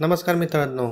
नमस्कार मित्रांनो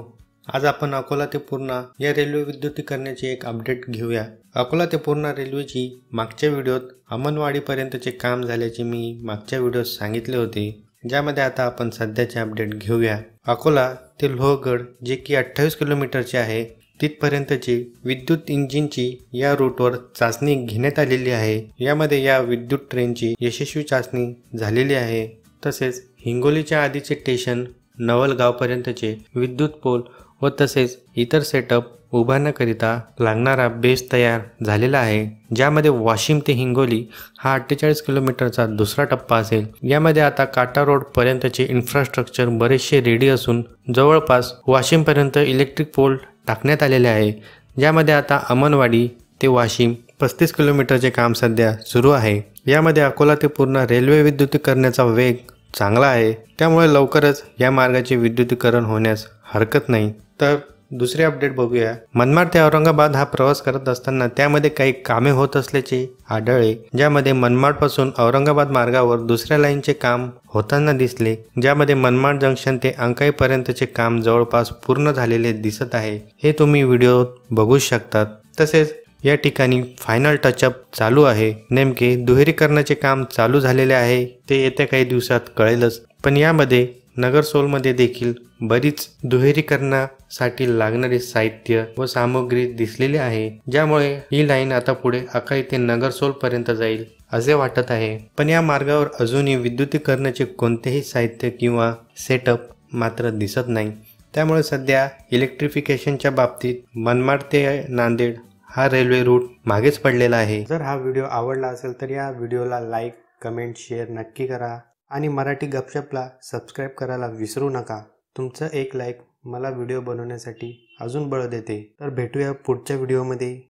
आज आपण अकोला ते पूर्णा या रेल्वे विद्युतीकरणाची एक अपडेट घेऊया. अकोला ते पूर्णा रेल्वेची मागच्या व्हिडिओत अमनवाडीपर्यंतचे काम झाल्याचे मी मागच्या व्हिडिओत सांगितले होते. ज्यामध्ये आता आपण सध्याचे अपडेट घेऊया. अकोला ते लोहगड जे की अठ्ठावीस किलोमीटरचे आहे तिथपर्यंतची विद्युत इंजिनची या रूटवर चाचणी घेण्यात आलेली आहे. यामध्ये या विद्युत ट्रेनची यशस्वी चाचणी झालेली आहे. तसेच हिंगोलीच्या आधीचे स्टेशन नवलगावपर्यंतचे विद्युत पोल व तसेच इतर सेटअप उभारण्याकरिता लागणारा बेस तयार झालेला आहे. ज्यामध्ये वाशिम ते हिंगोली हा अठ्ठेचाळीस किलोमीटरचा दुसरा टप्पा असेल. यामध्ये आता काटा रोडपर्यंतचे इन्फ्रास्ट्रक्चर बरेचसे रेडी असून जवळपास वाशिमपर्यंत इलेक्ट्रिक पोल टाकण्यात आलेले आहे. ज्यामध्ये आता अमनवाडी ते वाशिम पस्तीस किलोमीटरचे काम सध्या सुरू आहे. यामध्ये अकोला ते पूर्ण रेल्वे विद्युतीकरणाचा वेग चांगला आहे. त्यामुळे लवकरच या मार्गाचे विद्युतीकरण होण्यास हरकत नाही. तर दुसरे अपडेट बघूया. मनमाड ते औरंगाबाद हा प्रवास करत असताना त्यामध्ये काही कामे होत असल्याचे आढळले ज्यामध्ये मनमाडपासून औरंगाबाद मार्गावर दुसऱ्या लाईनचे काम होताना दिसले ज्यामध्ये मनमाड जंक्शन ते अंकाईपर्यंतचे काम जवळपास पूर्ण झालेले दिसत आहे. हे तुम्ही व्हिडिओ बघू शकतात. तसेच या ठिकाणी फायनल टचअप चालू आहे. नेमके दुहेरीकरणाचे काम चालू झालेले आहे. ते येत्या काही दिवसात कळेलच. पण यामध्ये नगरसोलमध्ये देखील बरीच दुहेरीकरणासाठी लागणारे साहित्य व सामग्री दिसलेली आहे. ज्यामुळे ही लाईन आता पुढे अकाळी ते नगरसोलपर्यंत जाईल असे वाटत आहे. पण या मार्गावर अजूनही विद्युतीकरणाचे कोणतेही साहित्य किंवा सेटअप मात्र दिसत नाही. त्यामुळे सध्या इलेक्ट्रिफिकेशनच्या बाबतीत मनमाड ते नांदेड हा रेल्वे रूट मागेच पडलेला आहे. जर हा व्हिडिओ आवडला असेल तर या व्हिडिओला लाईक कमेंट शेअर नक्की करा आणि मराठी गपशपला सबस्क्राईब करायला विसरू नका. तुमचं एक लाईक मला व्हिडिओ बनवण्यासाठी अजून बळ देते. तर भेटूया पुढच्या व्हिडिओमध्ये.